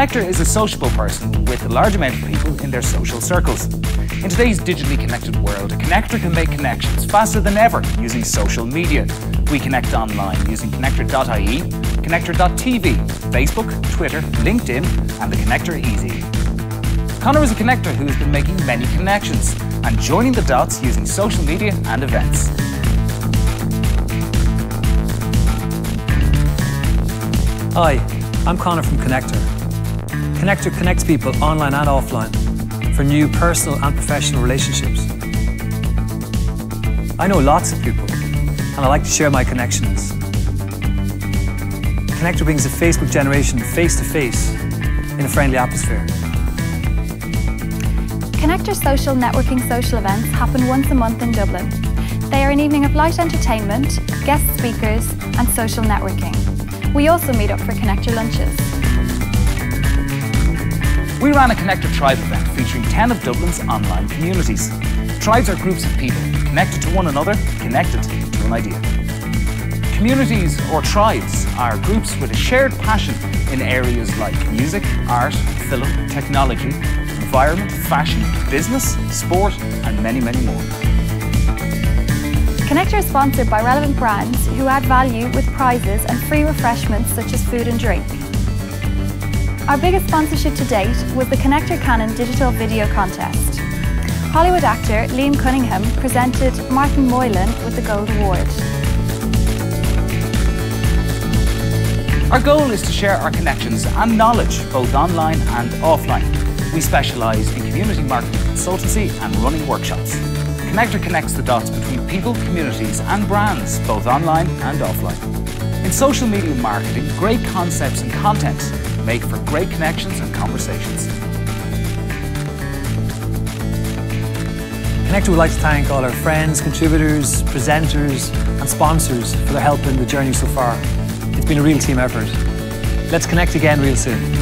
connector is a sociable person with a large amount of people in their social circles. In today's digitally connected world, a connector can make connections faster than ever using social media. We connect online using connector.ie, connector.tv, Facebook, Twitter, LinkedIn, and the Connector Easy. Connor is a connector who has been making many connections and joining the dots using social media and events. Hi, I'm Connor from Connector. Connector connects people online and offline for new personal and professional relationships. I know lots of people and I like to share my connections. Connector brings the Facebook generation face to face in a friendly atmosphere. Connector social networking social events happen once a month in Dublin. They are an evening of light entertainment, guest speakers and social networking. We also meet up for Connector lunches. We ran a Connector Tribe event featuring 10 of Dublin's online communities. Tribes are groups of people connected to one another, connected to an idea. Communities or tribes are groups with a shared passion in areas like music, art, film, technology, environment, fashion, business, sport, and many, many more. Connector is sponsored by relevant brands who add value with prizes and free refreshments such as food and drink. Our biggest sponsorship to date was the Connector Canon Digital Video Contest. Hollywood actor Liam Cunningham presented Martin Moylan with the Gold Award. Our goal is to share our connections and knowledge, both online and offline. We specialise in community marketing consultancy and running workshops. Connector connects the dots between people, communities and brands, both online and offline. In social media marketing, great concepts and content make for great connections and conversations. Connector would like to thank all our friends, contributors, presenters and sponsors for their help in the journey so far. It's been a real team effort. Let's connect again real soon.